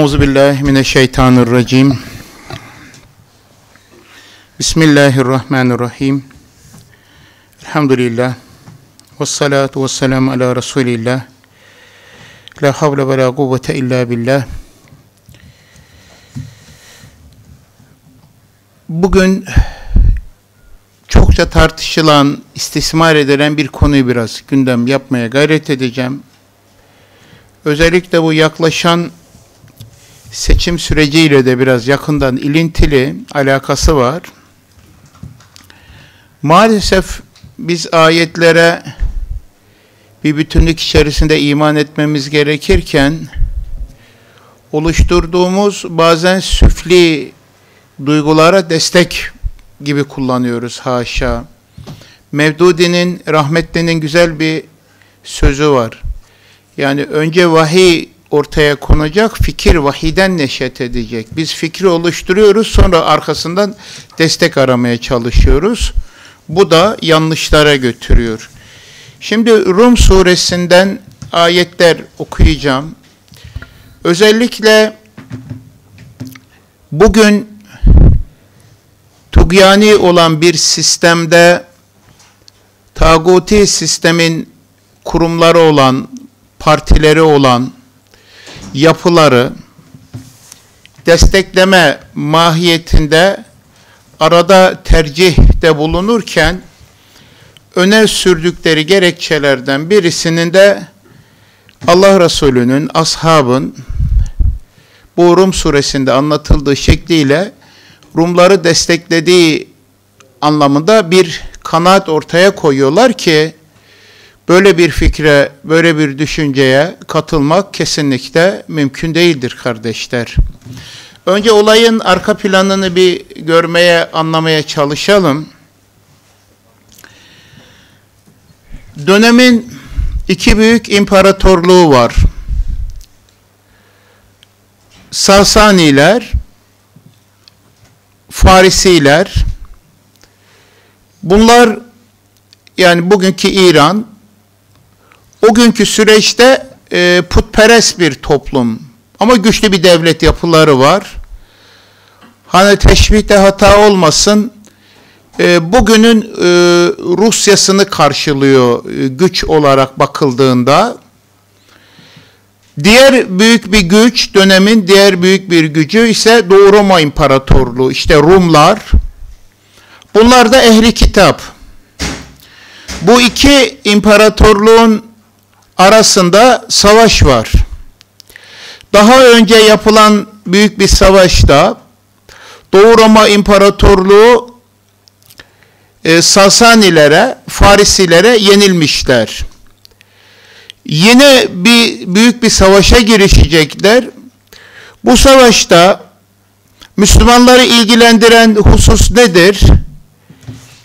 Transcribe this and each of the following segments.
Euzu billahi mineşşeytanirracim. Bismillahirrahmanirrahim. Elhamdülillah. Ves salatu ves selamu ala Resulillah. La havle ve la kuvvete illa billah. Bugün çokça tartışılan, istismar edilen bir konuyu biraz gündem yapmaya gayret edeceğim. Özellikle bu yaklaşan seçim süreciyle de biraz yakından ilintili alakası var. Maalesef biz ayetlere bir bütünlük içerisinde iman etmemiz gerekirken oluşturduğumuz bazen süfli duygulara destek gibi kullanıyoruz haşa. Mevdudi'nin, rahmetlinin güzel bir sözü var. Yani önce vahiy ortaya konacak, fikir vahiden neşet edecek. Biz fikri oluşturuyoruz, sonra arkasından destek aramaya çalışıyoruz. Bu da yanlışlara götürüyor. Şimdi Rum suresinden ayetler okuyacağım. Özellikle bugün tugyani olan bir sistemde taguti sistemin kurumları olan, partileri olan yapıları destekleme mahiyetinde arada tercihte bulunurken öne sürdükleri gerekçelerden birisinin de Allah Resulü'nün, ashabın bu Rum suresinde anlatıldığı şekliyle Rumları desteklediği anlamında bir kanaat ortaya koyuyorlar ki böyle bir fikre, böyle bir düşünceye katılmak kesinlikle mümkün değildir kardeşler. Önce olayın arka planını bir görmeye, anlamaya çalışalım. Dönemin iki büyük imparatorluğu var. Sasaniler, Farisiler, bunlar yani bugünkü İran, o günkü süreçte e, putperest bir toplum ama güçlü bir devlet yapıları var. Hani teşbihte hata olmasın, e, bugünün e, Rusyasını karşılıyor e, güç olarak bakıldığında. Diğer büyük bir güç, dönemin diğer büyük bir gücü ise Doğu Roma İmparatorluğu, işte Rumlar. Bunlar da ehli kitap. Bu iki imparatorluğun arasında savaş var. Daha önce yapılan büyük bir savaşta Doğu Roma İmparatorluğu e, Sasanilere, Farisilere yenilmişler. Yine bir büyük bir savaşa girişecekler. Bu savaşta Müslümanları ilgilendiren husus nedir?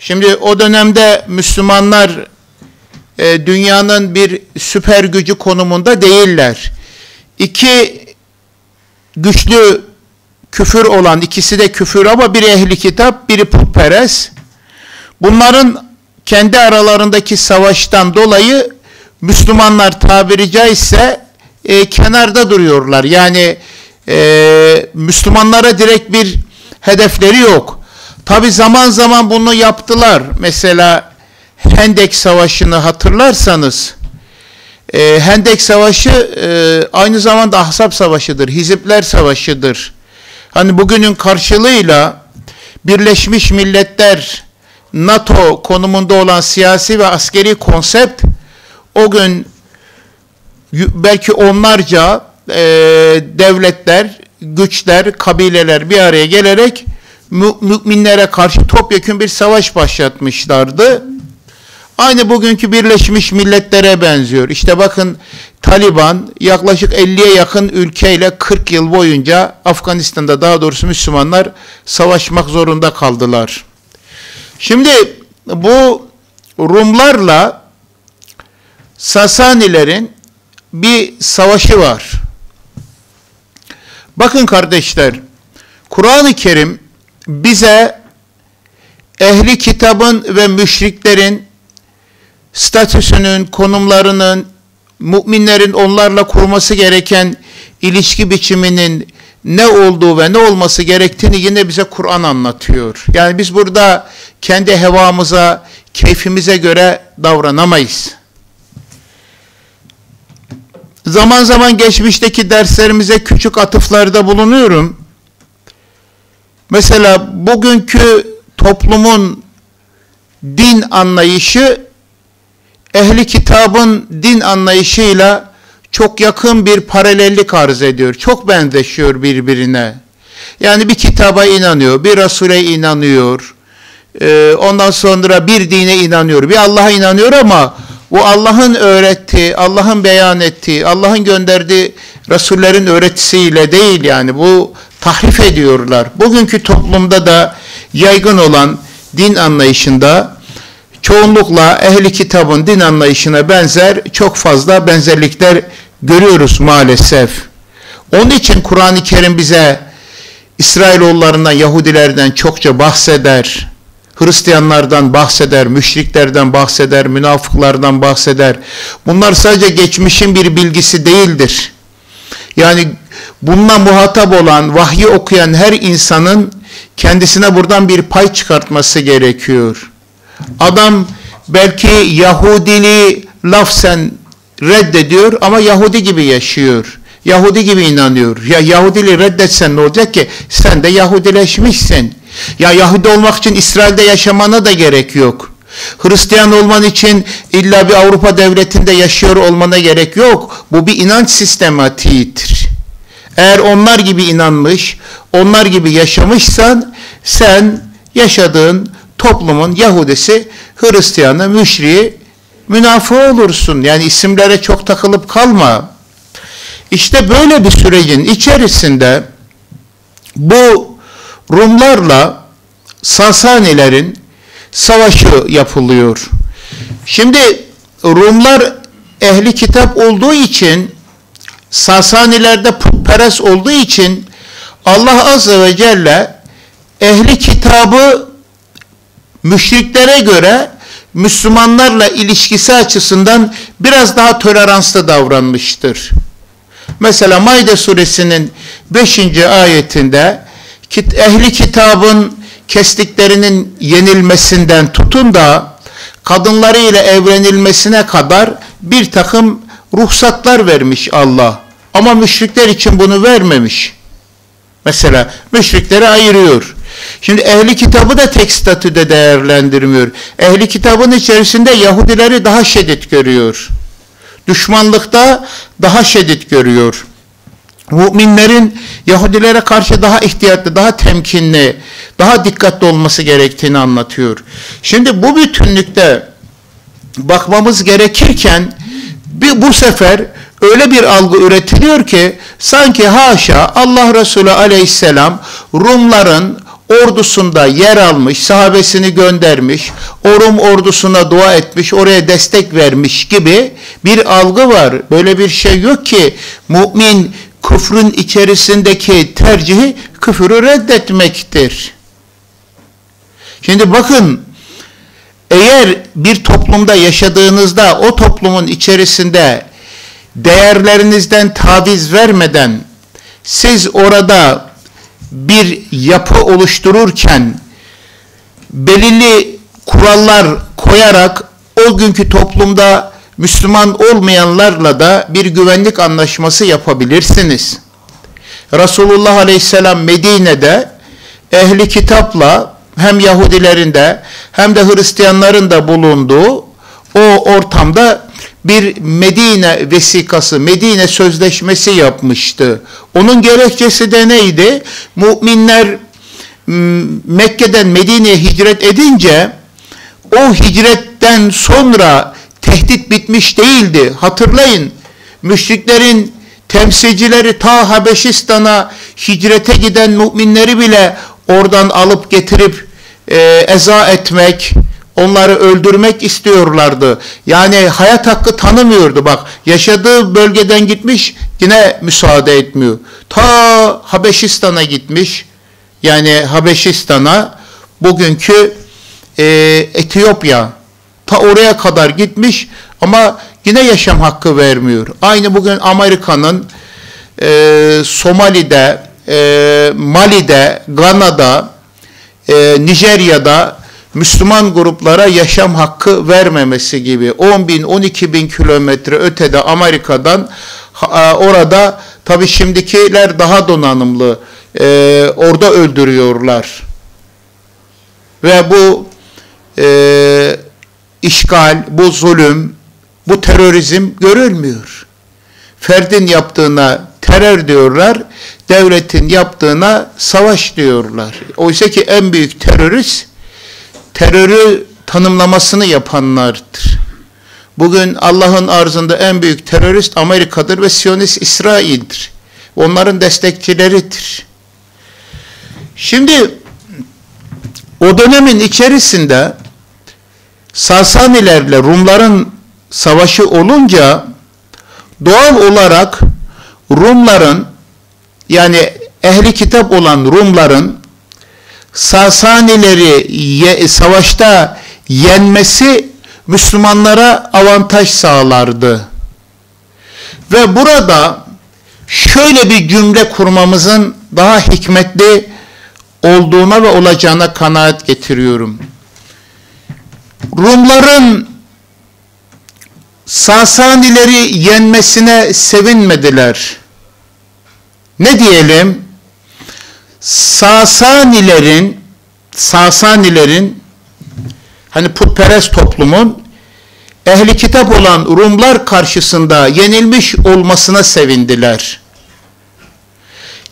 Şimdi o dönemde Müslümanlar e, dünyanın bir süper gücü konumunda değiller. İki güçlü küfür olan, ikisi de küfür ama biri ehli kitap, biri putperest. Bunların kendi aralarındaki savaştan dolayı Müslümanlar tabiri caizse e, kenarda duruyorlar. Yani e, Müslümanlara direkt bir hedefleri yok. Tabi zaman zaman bunu yaptılar. Mesela Hendek Savaşı'nı hatırlarsanız e, Hendek Savaşı e, aynı zamanda Ahzab Savaşı'dır, Hizipler Savaşı'dır. Hani bugünün karşılığıyla Birleşmiş Milletler NATO konumunda olan siyasi ve askeri konsept o gün belki onlarca e, devletler, güçler, kabileler bir araya gelerek mü, müminlere karşı topyekun bir savaş başlatmışlardı. Aynı bugünkü Birleşmiş Milletler'e benziyor. İşte bakın Taliban yaklaşık 50'ye yakın ülkeyle 40 yıl boyunca Afganistan'da daha doğrusu Müslümanlar savaşmak zorunda kaldılar. Şimdi bu Rumlarla Sasanilerin bir savaşı var. Bakın kardeşler, Kur'an-ı Kerim bize ehli kitabın ve müşriklerin statüsünün, konumlarının, müminlerin onlarla kurması gereken ilişki biçiminin ne olduğu ve ne olması gerektiğini yine bize Kur'an anlatıyor. Yani biz burada kendi hevamıza, keyfimize göre davranamayız. Zaman zaman geçmişteki derslerimize küçük atıflarda bulunuyorum. Mesela bugünkü toplumun din anlayışı ehli kitabın din anlayışıyla çok yakın bir paralellik arz ediyor. Çok benzeşiyor birbirine. Yani bir kitaba inanıyor, bir Resul'e inanıyor. Ee, ondan sonra bir dine inanıyor, bir Allah'a inanıyor ama bu Allah'ın öğrettiği, Allah'ın beyan ettiği, Allah'ın gönderdiği Resullerin öğretisiyle değil yani bu tahrif ediyorlar. Bugünkü toplumda da yaygın olan din anlayışında çoğunlukla ehli kitabın din anlayışına benzer çok fazla benzerlikler görüyoruz maalesef. Onun için Kur'an-ı Kerim bize İsrailoğullarından, Yahudilerden çokça bahseder. Hristiyanlardan bahseder, müşriklerden bahseder, münafıklardan bahseder. Bunlar sadece geçmişin bir bilgisi değildir. Yani bununla muhatap olan, vahyi okuyan her insanın kendisine buradan bir pay çıkartması gerekiyor. Adam belki Yahudili lafzen reddediyor ama Yahudi gibi yaşıyor. Yahudi gibi inanıyor. Ya Yahudiliği reddetsen ne olacak ki? Sen de Yahudileşmişsin. Ya Yahudi olmak için İsrail'de yaşamana da gerek yok. Hristiyan olman için illa bir Avrupa devletinde yaşıyor olmana gerek yok. Bu bir inanç sistematiğidir. Eğer onlar gibi inanmış, onlar gibi yaşamışsan sen yaşadığın toplumun Yahudisi, Hristiyanı, müşriği, münafığı olursun. Yani isimlere çok takılıp kalma. İşte böyle bir sürecin içerisinde bu Rumlarla Sasanilerin savaşı yapılıyor. Şimdi Rumlar ehli kitap olduğu için Sasanilerde putperest olduğu için Allah Azze ve Celle ehli kitabı müşriklere göre Müslümanlarla ilişkisi açısından biraz daha toleranslı davranmıştır. Mesela Maide suresinin 5. ayetinde ehli kitabın kestiklerinin yenilmesinden tutun da kadınları ile evlenilmesine kadar bir takım ruhsatlar vermiş Allah. Ama müşrikler için bunu vermemiş. Mesela müşrikleri ayırıyor. Şimdi ehli kitabı da tek statüde değerlendirmiyor. Ehli kitabın içerisinde Yahudileri daha şiddet görüyor. Düşmanlıkta daha şiddet görüyor. Müminlerin Yahudilere karşı daha ihtiyatlı, daha temkinli, daha dikkatli olması gerektiğini anlatıyor. Şimdi bu bütünlükte bakmamız gerekirken bir, bu sefer öyle bir algı üretiliyor ki sanki haşa Allah Resulü aleyhisselam Rumların ordusunda yer almış, sahabesini göndermiş, o Rum ordusuna dua etmiş, oraya destek vermiş gibi bir algı var. Böyle bir şey yok ki mümin küfrün içerisindeki tercihi küfürü reddetmektir. Şimdi bakın eğer bir toplumda yaşadığınızda o toplumun içerisinde değerlerinizden taviz vermeden siz orada bir yapı oluştururken belirli kurallar koyarak o günkü toplumda Müslüman olmayanlarla da bir güvenlik anlaşması yapabilirsiniz. Resulullah Aleyhisselam Medine'de ehli kitapla hem Yahudilerin de hem de Hristiyanların da bulunduğu o ortamda bir Medine vesikası, Medine sözleşmesi yapmıştı. Onun gerekçesi de neydi? Müminler Mekke'den Medine'ye hicret edince o hicretten sonra tehdit bitmiş değildi. Hatırlayın müşriklerin temsilcileri ta Habeşistan'a hicrete giden müminleri bile oradan alıp getirip e, eza etmek, onları öldürmek istiyorlardı. Yani hayat hakkı tanımıyordu bak. Yaşadığı bölgeden gitmiş yine müsaade etmiyor. Ta Habeşistan'a gitmiş. Yani Habeşistan'a bugünkü e, Etiyopya ta oraya kadar gitmiş ama yine yaşam hakkı vermiyor. Aynı bugün Amerika'nın e, Somali'de, e, Mali'de, Gana'da, e, Nijerya'da Müslüman gruplara yaşam hakkı vermemesi gibi 10 bin 12 bin kilometre ötede Amerika'dan orada tabi şimdikiler daha donanımlı e, orada öldürüyorlar ve bu e, işgal, bu zulüm, bu terörizm görülmüyor. Ferdin yaptığına terör diyorlar, devletin yaptığına savaş diyorlar. Oysa ki en büyük terörist terörü tanımlamasını yapanlardır. Bugün Allah'ın arzında en büyük terörist Amerika'dır ve Siyonist İsrail'dir. Onların destekçileridir. Şimdi o dönemin içerisinde Sasanilerle Rumların savaşı olunca doğal olarak Rumların yani ehli kitap olan Rumların Sasanileri ye, savaşta yenmesi Müslümanlara avantaj sağlardı. Ve burada şöyle bir cümle kurmamızın daha hikmetli olduğuna ve olacağına kanaat getiriyorum. Rumların Sasanileri yenmesine sevinmediler. Ne diyelim? Sasanilerin Sasanilerin hani putperest toplumun ehli kitap olan Rumlar karşısında yenilmiş olmasına sevindiler.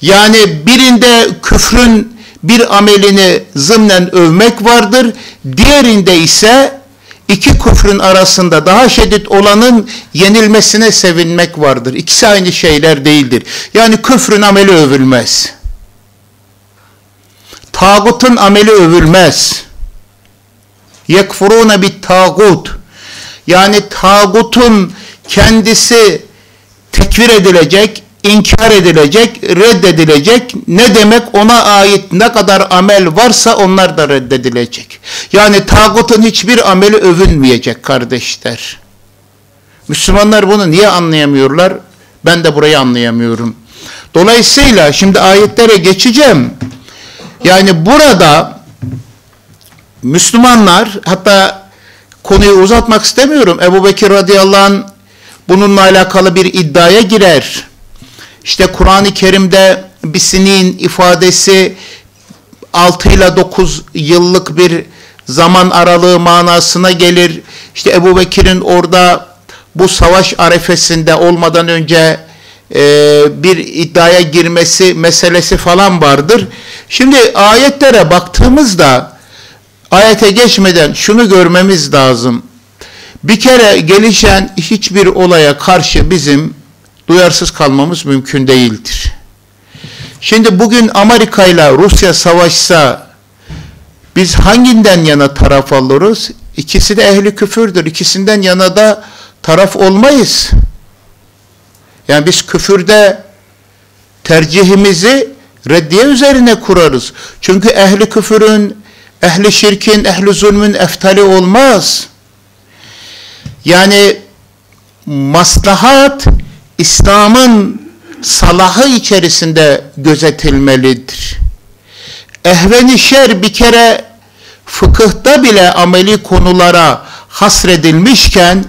Yani birinde küfrün bir amelini zımnen övmek vardır, diğerinde ise iki küfrün arasında daha şiddet olanın yenilmesine sevinmek vardır. İkisi aynı şeyler değildir. Yani küfrün ameli övülmez. Tağutun ameli övülmez. Yekfurune bit tağut. Yani tağutun kendisi tekfir edilecek, inkar edilecek, reddedilecek. Ne demek ona ait ne kadar amel varsa onlar da reddedilecek. Yani tağutun hiçbir ameli övünmeyecek kardeşler. Müslümanlar bunu niye anlayamıyorlar? Ben de burayı anlayamıyorum. Dolayısıyla şimdi ayetlere geçeceğim. Yani burada Müslümanlar hatta konuyu uzatmak istemiyorum. Ebu Bekir radıyallahu anh bununla alakalı bir iddiaya girer. İşte Kur'an-ı Kerim'de bisinin ifadesi 6 ile 9 yıllık bir zaman aralığı manasına gelir. İşte Ebu Bekir'in orada bu savaş arefesinde olmadan önce e, bir iddiaya girmesi meselesi falan vardır. Şimdi ayetlere baktığımızda ayete geçmeden şunu görmemiz lazım. Bir kere gelişen hiçbir olaya karşı bizim duyarsız kalmamız mümkün değildir. Şimdi bugün Amerika ile Rusya savaşsa biz hanginden yana taraf alırız? İkisi de ehli küfürdür. İkisinden yana da taraf olmayız. Yani biz küfürde tercihimizi reddiye üzerine kurarız. Çünkü ehli küfürün, ehli şirkin, ehli zulmün eftali olmaz. Yani maslahat İslam'ın salahı içerisinde gözetilmelidir. Ehveni şer bir kere fıkıhta bile ameli konulara hasredilmişken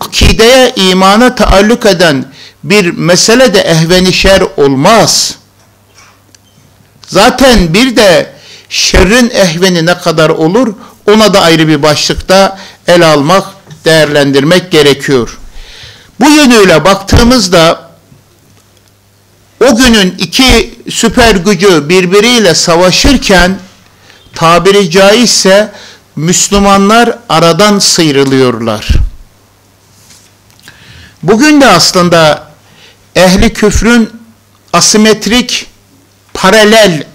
akideye, imana taalluk eden bir mesele de ehveni şer olmaz. Zaten bir de şerrin ehveni ne kadar olur ona da ayrı bir başlıkta el almak, değerlendirmek gerekiyor. Bu yönüyle baktığımızda o günün iki süper gücü birbiriyle savaşırken tabiri caizse Müslümanlar aradan sıyrılıyorlar. Bugün de aslında ehli küfrün asimetrik, paralel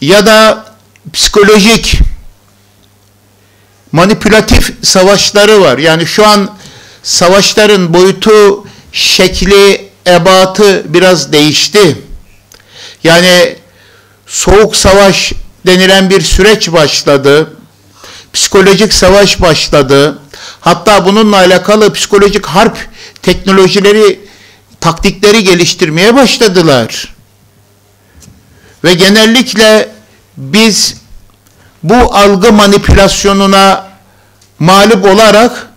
ya da psikolojik manipülatif savaşları var. Yani şu an savaşların boyutu, şekli, ebatı biraz değişti. Yani soğuk savaş denilen bir süreç başladı. Psikolojik savaş başladı. Hatta bununla alakalı psikolojik harp teknolojileri taktikleri geliştirmeye başladılar. Ve genellikle biz bu algı manipülasyonuna mağlup olarak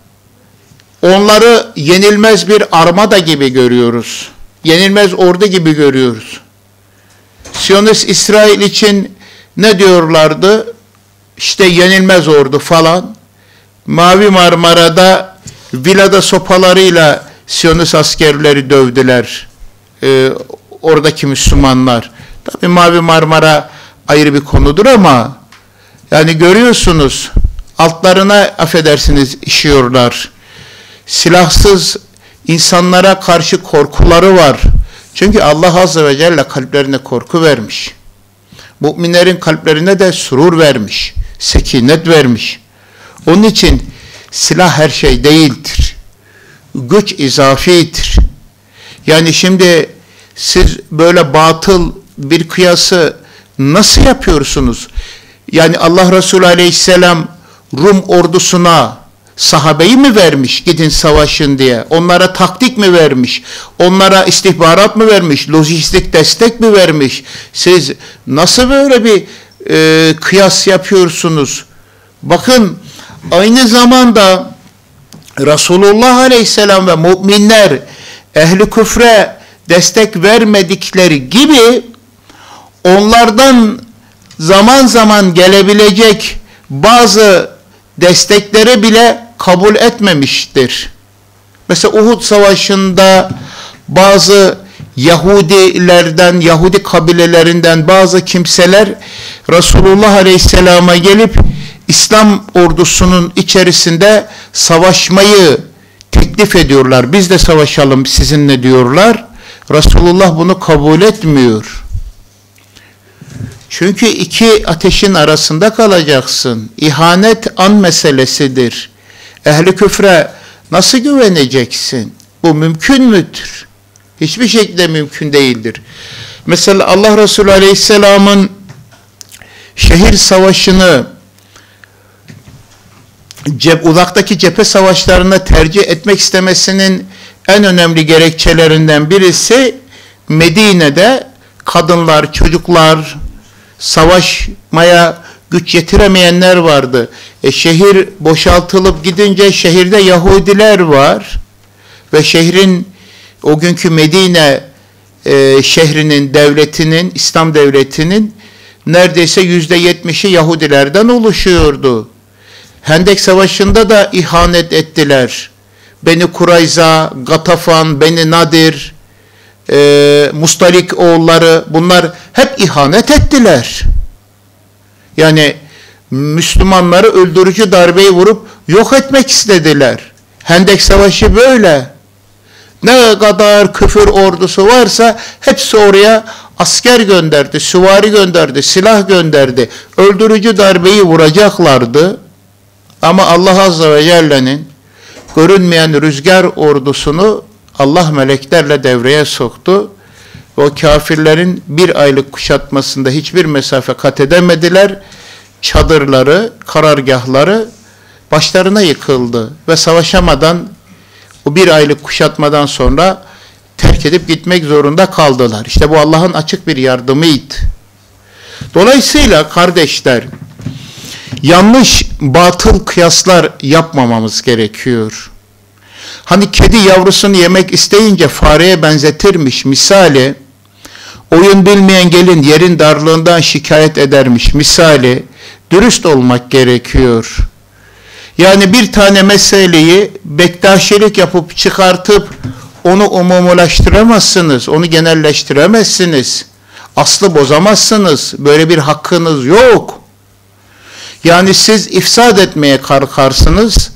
onları yenilmez bir armada gibi görüyoruz. Yenilmez ordu gibi görüyoruz. Siyonist İsrail için ne diyorlardı? İşte yenilmez ordu falan. Mavi Marmara'da vilada sopalarıyla Siyonist askerleri dövdüler. Ee, oradaki Müslümanlar. Tabi Mavi Marmara ayrı bir konudur ama yani görüyorsunuz altlarına affedersiniz işiyorlar. Silahsız insanlara karşı korkuları var. Çünkü Allah Azze ve Celle kalplerine korku vermiş. Müminlerin kalplerine de surur vermiş. Sekinet vermiş. Onun için silah her şey değildir. Güç izafidir. Yani şimdi siz böyle batıl bir kıyası nasıl yapıyorsunuz? Yani Allah Resulü Aleyhisselam Rum ordusuna sahabeyi mi vermiş gidin savaşın diye? Onlara taktik mi vermiş? Onlara istihbarat mı vermiş? Lojistik destek mi vermiş? Siz nasıl böyle bir e, kıyas yapıyorsunuz? Bakın aynı zamanda Resulullah Aleyhisselam ve müminler ehli küfre destek vermedikleri gibi onlardan zaman zaman gelebilecek bazı destekleri bile kabul etmemiştir. Mesela Uhud Savaşı'nda bazı Yahudilerden, Yahudi kabilelerinden bazı kimseler Resulullah Aleyhisselam'a gelip İslam ordusunun içerisinde savaşmayı teklif ediyorlar. Biz de savaşalım sizinle diyorlar. Resulullah bunu kabul etmiyor. Çünkü iki ateşin arasında kalacaksın. İhanet an meselesidir. Ehli küfre nasıl güveneceksin? Bu mümkün müdür? Hiçbir şekilde mümkün değildir. Mesela Allah Resulü Aleyhisselam'ın şehir savaşını cep, uzaktaki cephe savaşlarına tercih etmek istemesinin en önemli gerekçelerinden birisi Medine'de kadınlar, çocuklar, savaşmaya güç yetiremeyenler vardı. E, şehir boşaltılıp gidince şehirde Yahudiler var ve şehrin o günkü Medine e, şehrinin devletinin İslam devletinin neredeyse yüzde yetmişi Yahudilerden oluşuyordu. Hendek Savaşı'nda da ihanet ettiler. Beni Kurayza, Gatafan, Beni Nadir, e, Mustalik oğulları bunlar hep ihanet ettiler. Yani Müslümanları öldürücü darbeyi vurup yok etmek istediler. Hendek Savaşı böyle. Ne kadar küfür ordusu varsa hepsi oraya asker gönderdi, süvari gönderdi, silah gönderdi. Öldürücü darbeyi vuracaklardı. Ama Allah Azze ve Celle'nin görünmeyen rüzgar ordusunu Allah meleklerle devreye soktu. O kafirlerin bir aylık kuşatmasında hiçbir mesafe kat edemediler. Çadırları, karargahları başlarına yıkıldı ve savaşamadan o bir aylık kuşatmadan sonra terk edip gitmek zorunda kaldılar. İşte bu Allah'ın açık bir yardımıydı. Dolayısıyla kardeşler yanlış batıl kıyaslar yapmamamız gerekiyor. Hani kedi yavrusunu yemek isteyince fareye benzetirmiş misali, oyun bilmeyen gelin yerin darlığından şikayet edermiş misali, dürüst olmak gerekiyor. Yani bir tane meseleyi bektaşilik yapıp çıkartıp onu umumulaştıramazsınız, onu genelleştiremezsiniz. Aslı bozamazsınız, böyle bir hakkınız yok. Yani siz ifsad etmeye kalkarsınız,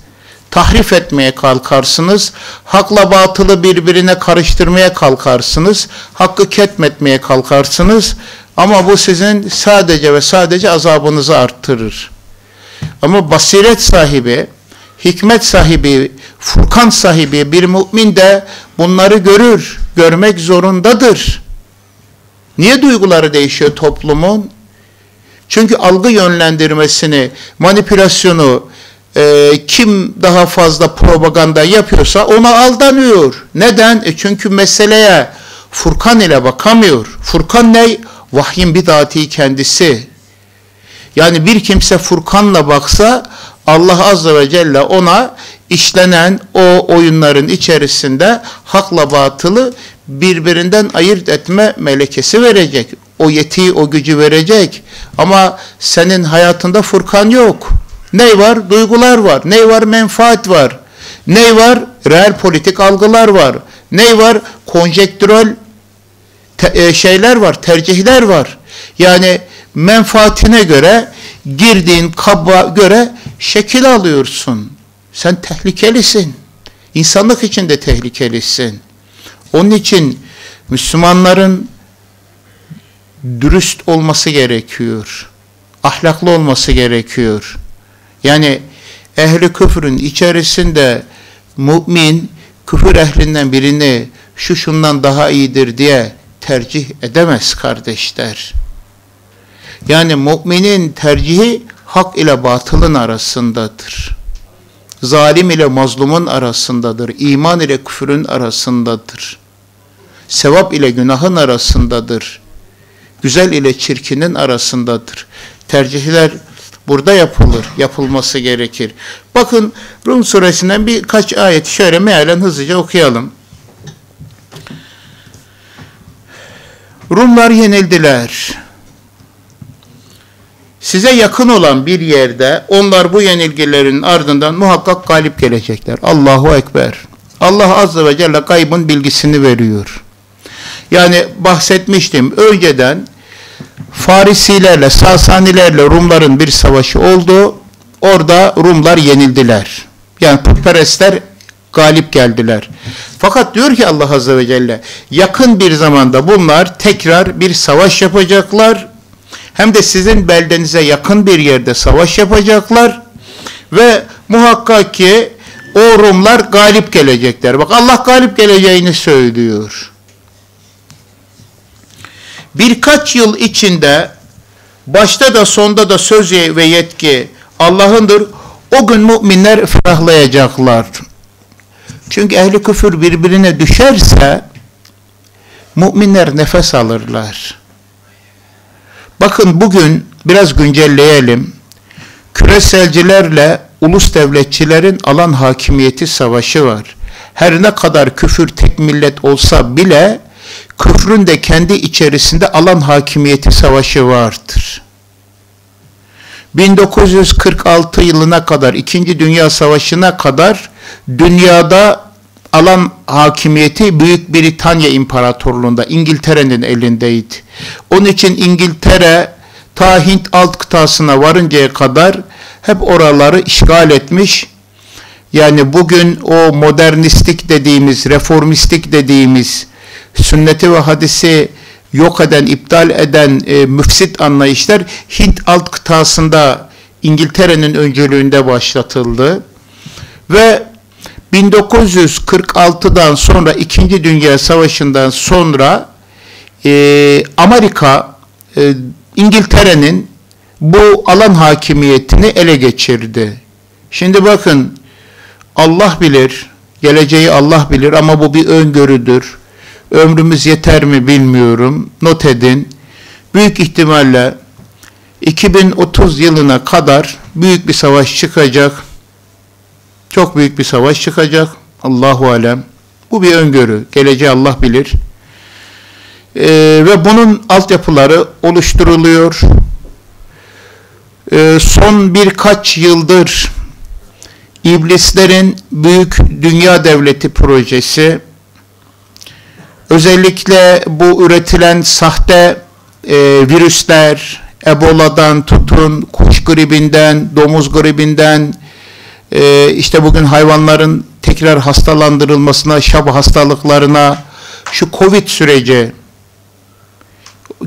tahrif etmeye kalkarsınız, hakla batılı birbirine karıştırmaya kalkarsınız, hakkı ketmetmeye kalkarsınız ama bu sizin sadece ve sadece azabınızı arttırır. Ama basiret sahibi, hikmet sahibi, furkan sahibi bir mümin de bunları görür, görmek zorundadır. Niye duyguları değişiyor toplumun? Çünkü algı yönlendirmesini, manipülasyonu, e, kim daha fazla propaganda yapıyorsa ona aldanıyor. Neden? E çünkü meseleye Furkan ile bakamıyor. Furkan ne? Vahyin bidati kendisi. Yani bir kimse Furkan'la baksa Allah Azze ve Celle ona işlenen o oyunların içerisinde hakla batılı birbirinden ayırt etme melekesi verecek. O yetiyi, o gücü verecek. Ama senin hayatında Furkan yok. Ne var? Duygular var. Ne var? Menfaat var. Ne var? Reel politik algılar var. Ne var? Konjektürel e, şeyler var, tercihler var. Yani menfaatine göre girdiğin kaba göre şekil alıyorsun. Sen tehlikelisin. İnsanlık için de tehlikelisin. Onun için Müslümanların dürüst olması gerekiyor. Ahlaklı olması gerekiyor. Yani ehli küfrün içerisinde mümin küfür ehlinden birini şu şundan daha iyidir diye tercih edemez kardeşler. Yani müminin tercihi hak ile batılın arasındadır. Zalim ile mazlumun arasındadır. İman ile küfrün arasındadır. Sevap ile günahın arasındadır. Güzel ile çirkinin arasındadır. Tercihler burada yapılır, yapılması gerekir. Bakın Rum suresinden birkaç ayet şöyle mealen hızlıca okuyalım. Rumlar yenildiler. Size yakın olan bir yerde onlar bu yenilgilerin ardından muhakkak galip gelecekler. Allahu Ekber. Allah Azze ve Celle kaybın bilgisini veriyor. Yani bahsetmiştim önceden Farisilerle, Sasanilerle Rumların bir savaşı oldu. Orada Rumlar yenildiler. Yani putperestler galip geldiler. Fakat diyor ki Allah Azze ve Celle yakın bir zamanda bunlar tekrar bir savaş yapacaklar. Hem de sizin beldenize yakın bir yerde savaş yapacaklar. Ve muhakkak ki o Rumlar galip gelecekler. Bak Allah galip geleceğini söylüyor. Birkaç yıl içinde başta da sonda da söz ve yetki Allah'ındır. O gün müminler ferahlayacaklar. Çünkü ehli küfür birbirine düşerse müminler nefes alırlar. Bakın bugün biraz güncelleyelim. Küreselcilerle ulus devletçilerin alan hakimiyeti savaşı var. Her ne kadar küfür tek millet olsa bile küfrün de kendi içerisinde alan hakimiyeti savaşı vardır. 1946 yılına kadar, 2. Dünya Savaşı'na kadar dünyada alan hakimiyeti Büyük Britanya İmparatorluğu'nda, İngiltere'nin elindeydi. Onun için İngiltere ta Hint alt kıtasına varıncaya kadar hep oraları işgal etmiş. Yani bugün o modernistik dediğimiz, reformistik dediğimiz, sünneti ve hadisi yok eden, iptal eden e, müfsit anlayışlar Hint alt kıtasında İngiltere'nin öncülüğünde başlatıldı. Ve 1946'dan sonra 2. Dünya Savaşı'ndan sonra e, Amerika e, İngiltere'nin bu alan hakimiyetini ele geçirdi. Şimdi bakın Allah bilir, geleceği Allah bilir ama bu bir öngörüdür. Ömrümüz yeter mi bilmiyorum. Not edin. Büyük ihtimalle 2030 yılına kadar büyük bir savaş çıkacak çok büyük bir savaş çıkacak. Allahu alem. Bu bir öngörü. Geleceği Allah bilir. Ee, ve bunun altyapıları oluşturuluyor. Ee, son birkaç yıldır iblislerin büyük dünya devleti projesi özellikle bu üretilen sahte e, virüsler Ebola'dan tutun, kuş gribinden, domuz gribinden, e, işte bugün hayvanların tekrar hastalandırılmasına, şab hastalıklarına, şu Covid süreci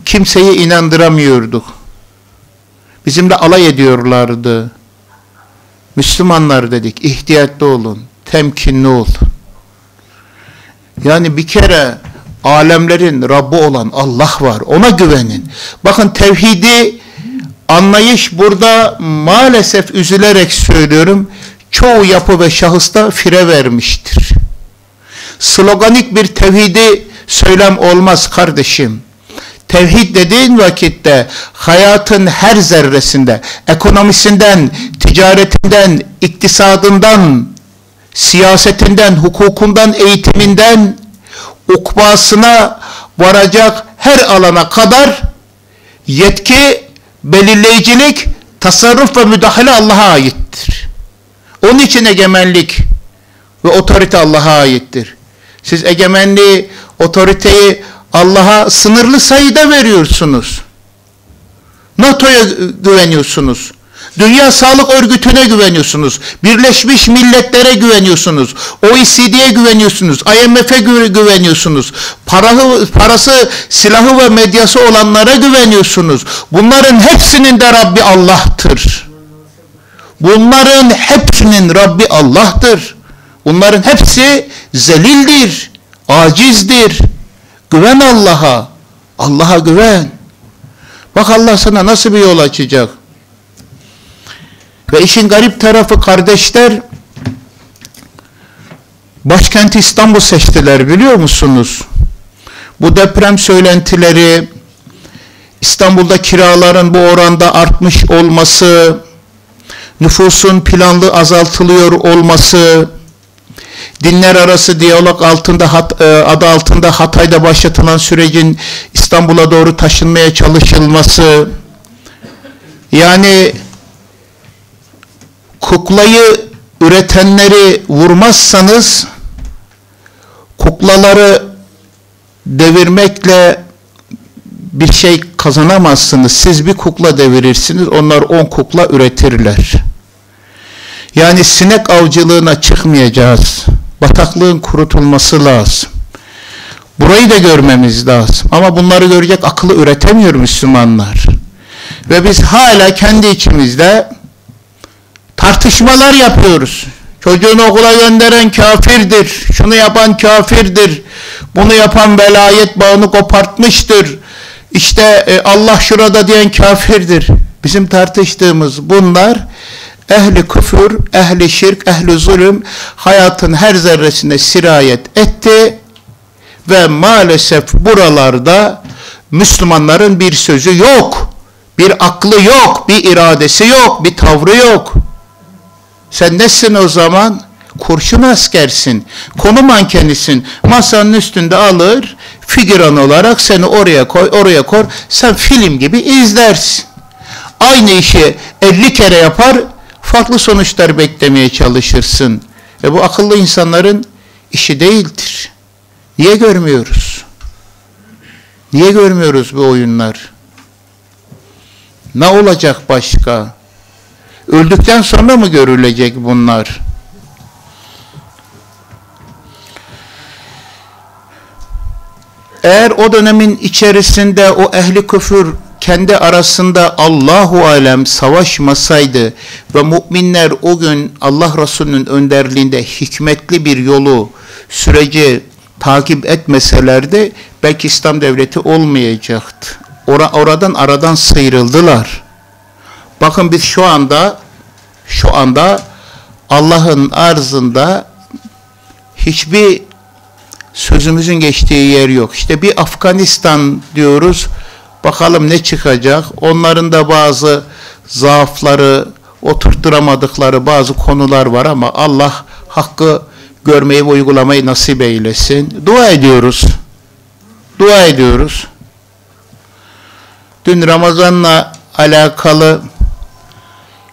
kimseyi inandıramıyorduk. Bizimle alay ediyorlardı. Müslümanlar dedik, ihtiyatlı olun, temkinli olun. Yani bir kere alemlerin Rabbi olan Allah var, ona güvenin. Bakın tevhidi anlayış burada maalesef üzülerek söylüyorum çoğu yapı ve şahısta fire vermiştir. Sloganik bir tevhidi söylem olmaz kardeşim. Tevhid dediğin vakitte hayatın her zerresinde, ekonomisinden, ticaretinden, iktisadından, siyasetinden, hukukundan, eğitiminden, ukbasına varacak her alana kadar yetki, belirleyicilik, tasarruf ve müdahale Allah'a aittir. Onun için egemenlik ve otorite Allah'a aittir. Siz egemenliği, otoriteyi Allah'a sınırlı sayıda veriyorsunuz. NATO'ya güveniyorsunuz. Dünya Sağlık Örgütü'ne güveniyorsunuz. Birleşmiş Milletler'e güveniyorsunuz. OECD'ye güveniyorsunuz. IMF'e güveniyorsunuz. Parası, parası, silahı ve medyası olanlara güveniyorsunuz. Bunların hepsinin de Rabbi Allah'tır. Bunların hepsinin Rabbi Allah'tır. Bunların hepsi zelildir, acizdir. Güven Allah'a. Allah'a güven. Bak Allah sana nasıl bir yol açacak. Ve işin garip tarafı kardeşler başkent İstanbul seçtiler biliyor musunuz? Bu deprem söylentileri İstanbul'da kiraların bu oranda artmış olması, nüfusun planlı azaltılıyor olması, dinler arası diyalog altında hat, e, adı altında Hatay'da başlatılan sürecin İstanbul'a doğru taşınmaya çalışılması yani kuklayı üretenleri vurmazsanız kuklaları devirmekle bir şey kazanamazsınız. Siz bir kukla devirirsiniz, onlar on kukla üretirler. Yani sinek avcılığına çıkmayacağız. Bataklığın kurutulması lazım. Burayı da görmemiz lazım. Ama bunları görecek akıllı üretemiyor Müslümanlar. Ve biz hala kendi içimizde tartışmalar yapıyoruz. Çocuğunu okula gönderen kafirdir. Şunu yapan kafirdir. Bunu yapan velayet bağını kopartmıştır. İşte e, Allah şurada diyen kafirdir. Bizim tartıştığımız bunlar ehli küfür, ehli şirk, ehli zulüm hayatın her zerresine sirayet etti ve maalesef buralarda Müslümanların bir sözü yok. Bir aklı yok, bir iradesi yok, bir tavrı yok. Sen nesin o zaman? Kurşun askersin. Konu mankenisin. Masanın üstünde alır, figüran olarak seni oraya koy, oraya koy. Sen film gibi izlersin. Aynı işi 50 kere yapar, farklı sonuçlar beklemeye çalışırsın. Ve bu akıllı insanların işi değildir. Niye görmüyoruz? Niye görmüyoruz bu oyunlar? Ne olacak başka? Öldükten sonra mı görülecek bunlar? Eğer o dönemin içerisinde o ehli küfür kendi arasında Allahu alem savaşmasaydı ve müminler o gün Allah Resulü'nün önderliğinde hikmetli bir yolu, süreci takip etmeselerdi belki İslam devleti olmayacaktı. Or oradan aradan sıyrıldılar. Bakın biz şu anda şu anda Allah'ın arzında hiçbir sözümüzün geçtiği yer yok. İşte bir Afganistan diyoruz. Bakalım ne çıkacak. Onların da bazı zaafları, oturtturamadıkları bazı konular var ama Allah hakkı görmeyi ve uygulamayı nasip eylesin. Dua ediyoruz. Dua ediyoruz. Dün Ramazan'la alakalı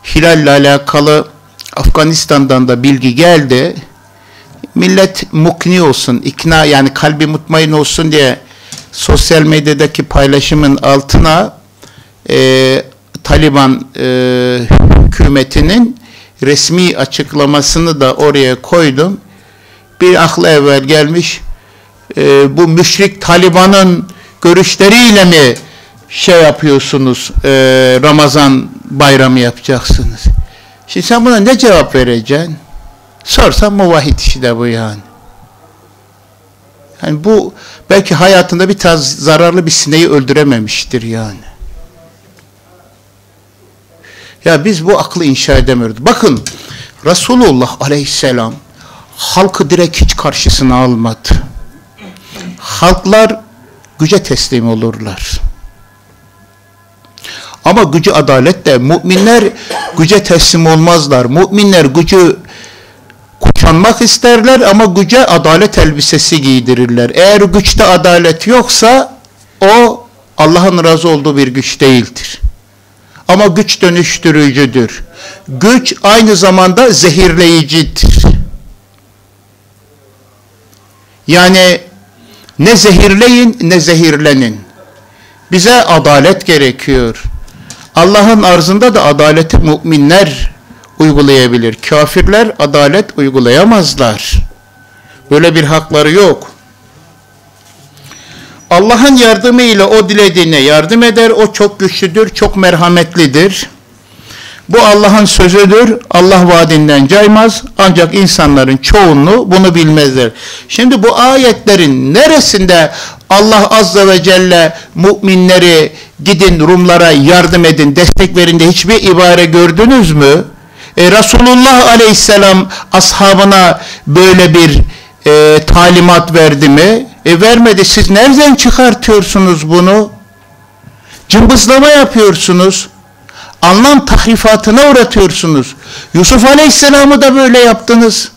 hilalle alakalı Afganistan'dan da bilgi geldi. Millet mukni olsun, ikna yani kalbi mutmain olsun diye sosyal medyadaki paylaşımın altına e, Taliban e, hükümetinin resmi açıklamasını da oraya koydum. Bir aklı evvel gelmiş e, bu müşrik Taliban'ın görüşleriyle mi şey yapıyorsunuz e, Ramazan bayramı yapacaksınız. Şimdi sen buna ne cevap vereceksin? Sorsan muvahhid işi de bu yani. Yani bu belki hayatında bir tarz zararlı bir sineği öldürememiştir yani. Ya biz bu aklı inşa edemiyoruz. Bakın Resulullah aleyhisselam halkı direkt hiç karşısına almadı. Halklar güce teslim olurlar. Ama gücü adaletle müminler güce teslim olmazlar. Müminler gücü kuşanmak isterler ama güce adalet elbisesi giydirirler. Eğer güçte adalet yoksa o Allah'ın razı olduğu bir güç değildir. Ama güç dönüştürücüdür. Güç aynı zamanda zehirleyicidir. Yani ne zehirleyin ne zehirlenin. Bize adalet gerekiyor. Allah'ın arzında da adaleti müminler uygulayabilir. Kafirler adalet uygulayamazlar. Böyle bir hakları yok. Allah'ın yardımıyla o dilediğine yardım eder. O çok güçlüdür, çok merhametlidir. Bu Allah'ın sözüdür. Allah vaadinden caymaz. Ancak insanların çoğunluğu bunu bilmezler. Şimdi bu ayetlerin neresinde Allah azze ve celle müminleri gidin Rumlara yardım edin, destek verin de hiçbir ibare gördünüz mü? E, Resulullah aleyhisselam ashabına böyle bir e, talimat verdi mi? E, vermedi. Siz nereden çıkartıyorsunuz bunu? Cımbızlama yapıyorsunuz. Anlam tahrifatına uğratıyorsunuz. Yusuf aleyhisselamı da böyle yaptınız.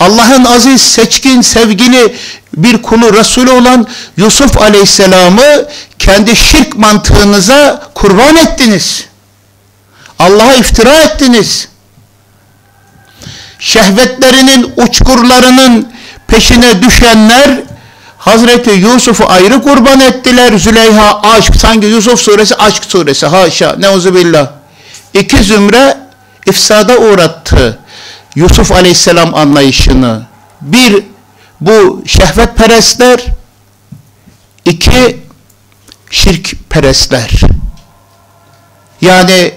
Allah'ın aziz, seçkin, sevgili bir kulu Resulü olan Yusuf aleyhisselamı kendi şirk mantığınıza kurban ettiniz. Allah'a iftira ettiniz. Şehvetlerinin uçkurlarının peşine düşenler Hazreti Yusuf'u ayrı kurban ettiler. Züleyha aşk. Sanki Yusuf suresi aşk suresi. Haşa. Neuzubillah. İki zümre ifsada uğrattı. Yusuf aleyhisselam anlayışını. Bir bu şehvet perestler. iki şirk perestler. Yani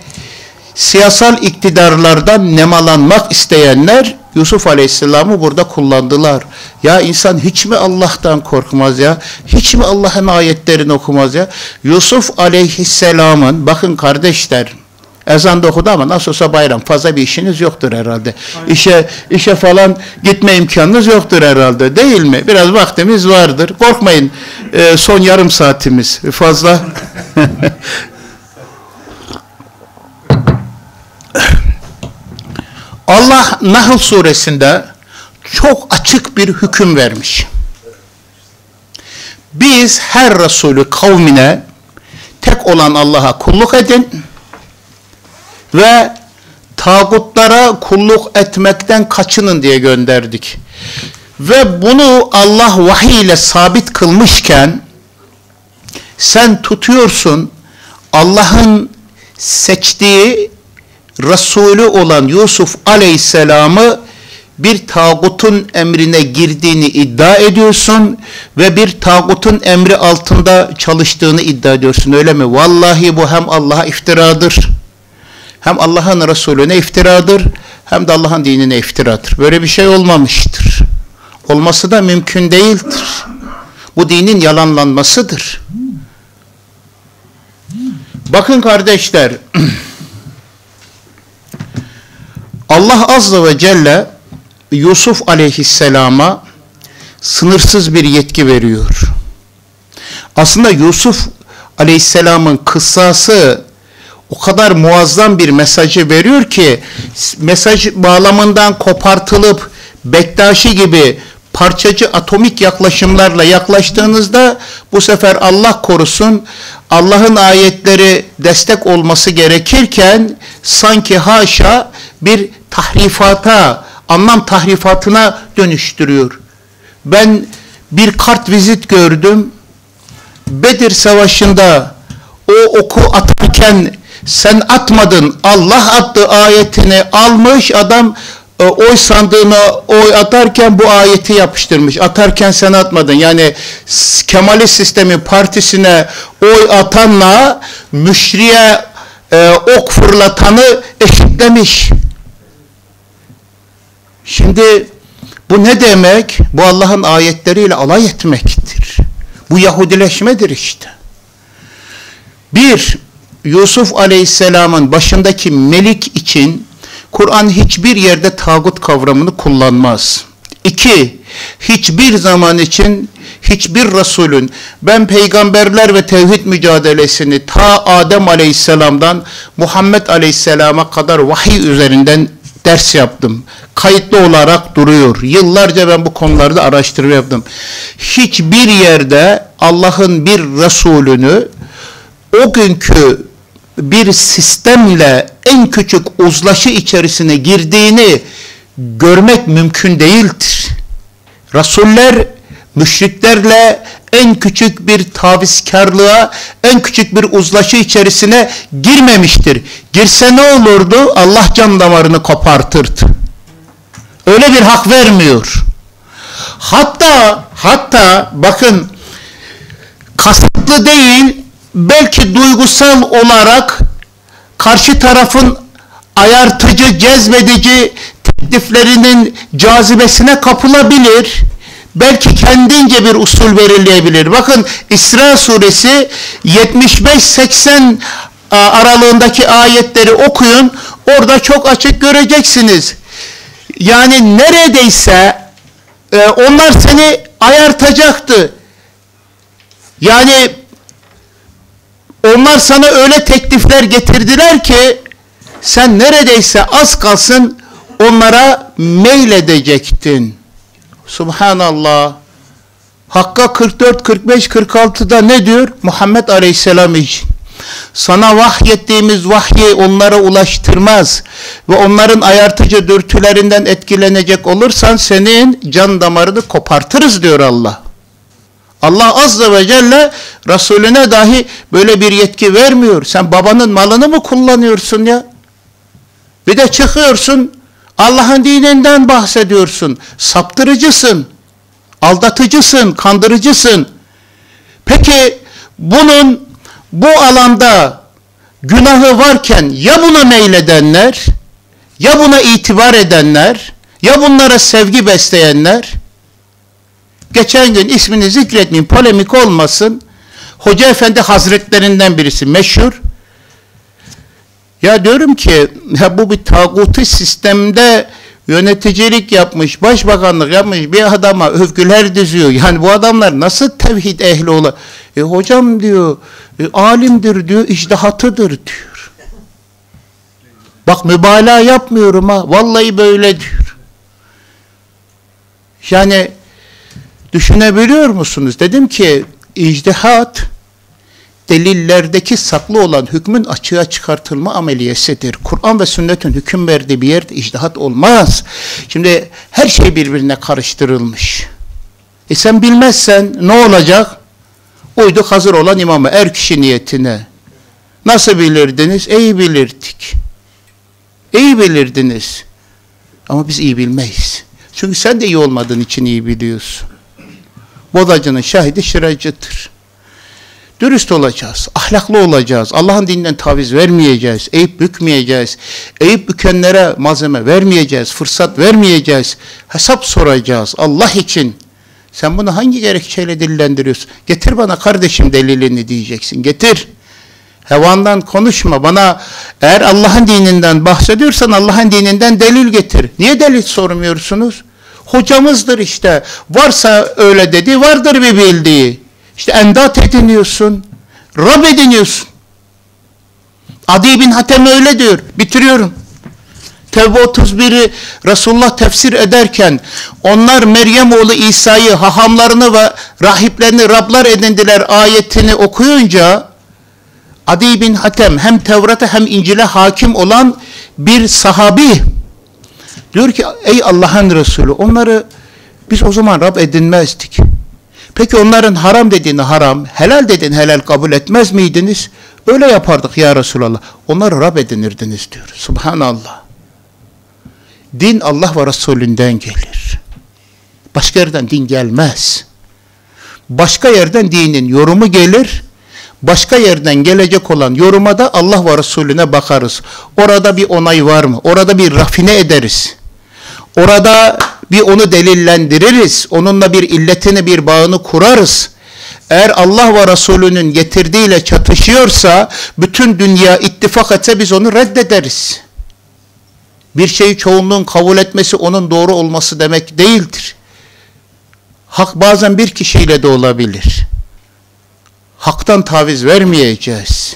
siyasal iktidarlardan nemalanmak isteyenler Yusuf Aleyhisselam'ı burada kullandılar. Ya insan hiç mi Allah'tan korkmaz ya? Hiç mi Allah'ın ayetlerini okumaz ya? Yusuf Aleyhisselam'ın bakın kardeşler ezan da okudu ama nasıl olsa bayram fazla bir işiniz yoktur herhalde. Aynen. İşe işe falan gitme imkanınız yoktur herhalde değil mi? Biraz vaktimiz vardır. Korkmayın. E, son yarım saatimiz fazla Allah Nahl suresinde çok açık bir hüküm vermiş. Biz her Resulü kavmine tek olan Allah'a kulluk edin ve tağutlara kulluk etmekten kaçının diye gönderdik. Ve bunu Allah vahiy ile sabit kılmışken sen tutuyorsun Allah'ın seçtiği Resulü olan Yusuf aleyhisselamı bir tağutun emrine girdiğini iddia ediyorsun ve bir tağutun emri altında çalıştığını iddia ediyorsun öyle mi? Vallahi bu hem Allah'a iftiradır hem Allah'ın Resulüne iftiradır hem de Allah'ın dinine iftiradır. Böyle bir şey olmamıştır. Olması da mümkün değildir. Bu dinin yalanlanmasıdır. Bakın kardeşler Allah Azze ve Celle Yusuf aleyhisselama sınırsız bir yetki veriyor. Aslında Yusuf aleyhisselamın kıssası o kadar muazzam bir mesajı veriyor ki mesaj bağlamından kopartılıp Bektaşi gibi parçacı atomik yaklaşımlarla yaklaştığınızda bu sefer Allah korusun Allah'ın ayetleri destek olması gerekirken sanki haşa bir tahrifata, anlam tahrifatına dönüştürüyor. Ben bir kart vizit gördüm. Bedir Savaşı'nda o oku atarken sen atmadın Allah attı ayetini almış adam e, oy sandığına oy atarken bu ayeti yapıştırmış. Atarken sen atmadın. Yani Kemalist sistemi partisine oy atanla müşriye e, ok fırlatanı eşitlemiş. Şimdi bu ne demek? Bu Allah'ın ayetleriyle alay etmektir. Bu Yahudileşmedir işte. Bir, Yusuf Aleyhisselam'ın başındaki melik için Kur'an hiçbir yerde tağut kavramını kullanmaz. İki, hiçbir zaman için hiçbir Resulün ben peygamberler ve tevhid mücadelesini ta Adem Aleyhisselam'dan Muhammed Aleyhisselam'a kadar vahiy üzerinden ders yaptım. Kayıtlı olarak duruyor. Yıllarca ben bu konularda araştırma yaptım. Hiçbir yerde Allah'ın bir Resulünü o günkü bir sistemle en küçük uzlaşı içerisine girdiğini görmek mümkün değildir. Resuller müşriklerle en küçük bir tavizkarlığa, en küçük bir uzlaşı içerisine girmemiştir. Girse ne olurdu? Allah can damarını kopartırdı. Öyle bir hak vermiyor. Hatta hatta bakın kasıtlı değil belki duygusal olarak karşı tarafın ayartıcı, cezbedici tekliflerinin cazibesine kapılabilir. Belki kendince bir usul belirleyebilir. Bakın İsra suresi 75-80 aralığındaki ayetleri okuyun. Orada çok açık göreceksiniz. Yani neredeyse e, onlar seni ayartacaktı. Yani onlar sana öyle teklifler getirdiler ki sen neredeyse az kalsın onlara meyledecektin. Subhanallah. Hakka 44, 45, 46'da ne diyor? Muhammed Aleyhisselam için. Sana vahyettiğimiz vahyi onlara ulaştırmaz ve onların ayartıcı dürtülerinden etkilenecek olursan senin can damarını kopartırız diyor Allah. Allah azze ve celle Resulüne dahi böyle bir yetki vermiyor. Sen babanın malını mı kullanıyorsun ya? Bir de çıkıyorsun Allah'ın dininden bahsediyorsun. Saptırıcısın. Aldatıcısın, kandırıcısın. Peki bunun bu alanda günahı varken ya buna meyledenler, ya buna itibar edenler, ya bunlara sevgi besleyenler, geçen gün ismini zikretmeyeyim, polemik olmasın, Hoca Efendi Hazretlerinden birisi meşhur, ya diyorum ki ya bu bir tağutu sistemde yöneticilik yapmış, başbakanlık yapmış bir adama övgüler diziyor. Yani bu adamlar nasıl tevhid ehli olur? E hocam diyor, e, alimdir diyor, iştihatıdır diyor. Bak mübalağa yapmıyorum ha, vallahi böyle diyor. Yani düşünebiliyor musunuz? Dedim ki icdihat delillerdeki saklı olan hükmün açığa çıkartılma ameliyesidir. Kur'an ve sünnetin hüküm verdiği bir yerde icdihat olmaz. Şimdi her şey birbirine karıştırılmış. E sen bilmezsen ne olacak? Uyduk hazır olan imamı er kişi niyetine. Nasıl bilirdiniz? İyi bilirdik. İyi bilirdiniz. Ama biz iyi bilmeyiz. Çünkü sen de iyi olmadığın için iyi biliyorsun. Bodacının şahidi şıracıdır. Dürüst olacağız, ahlaklı olacağız, Allah'ın dininden taviz vermeyeceğiz, eğip bükmeyeceğiz, eğip bükenlere malzeme vermeyeceğiz, fırsat vermeyeceğiz, hesap soracağız Allah için. Sen bunu hangi gerekçeyle dillendiriyorsun? Getir bana kardeşim delilini diyeceksin, getir. Hevandan konuşma, bana eğer Allah'ın dininden bahsediyorsan Allah'ın dininden delil getir. Niye delil sormuyorsunuz? Hocamızdır işte, varsa öyle dedi, vardır bir bildiği. İşte endat ediniyorsun. Rab ediniyorsun. Adi bin Hatem öyle diyor. Bitiriyorum. Tevbe 31'i Resulullah tefsir ederken onlar Meryem oğlu İsa'yı hahamlarını ve rahiplerini Rablar edindiler ayetini okuyunca Adi bin Hatem hem Tevrat'a hem İncil'e hakim olan bir sahabi diyor ki ey Allah'ın Resulü onları biz o zaman Rab edinmezdik. Peki onların haram dediğini haram, helal dediğini helal kabul etmez miydiniz? Öyle yapardık ya Resulallah. Onları Rab edinirdiniz diyor. Subhanallah. Din Allah ve Resulünden gelir. Başka yerden din gelmez. Başka yerden dinin yorumu gelir. Başka yerden gelecek olan yoruma da Allah ve Resulüne bakarız. Orada bir onay var mı? Orada bir rafine ederiz. Orada bir onu delillendiririz. Onunla bir illetini, bir bağını kurarız. Eğer Allah ve Resulünün getirdiğiyle çatışıyorsa, bütün dünya ittifak etse biz onu reddederiz. Bir şeyi çoğunluğun kabul etmesi onun doğru olması demek değildir. Hak bazen bir kişiyle de olabilir. Haktan taviz vermeyeceğiz.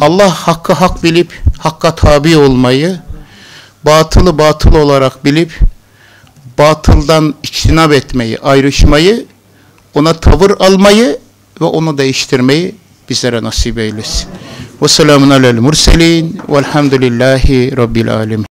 Allah hakkı hak bilip hakka tabi olmayı, batılı batıl olarak bilip batıldan içtinab etmeyi, ayrışmayı, ona tavır almayı ve onu değiştirmeyi bizlere nasip eylesin. Ve selamun alel murselin velhamdülillahi rabbil alemin.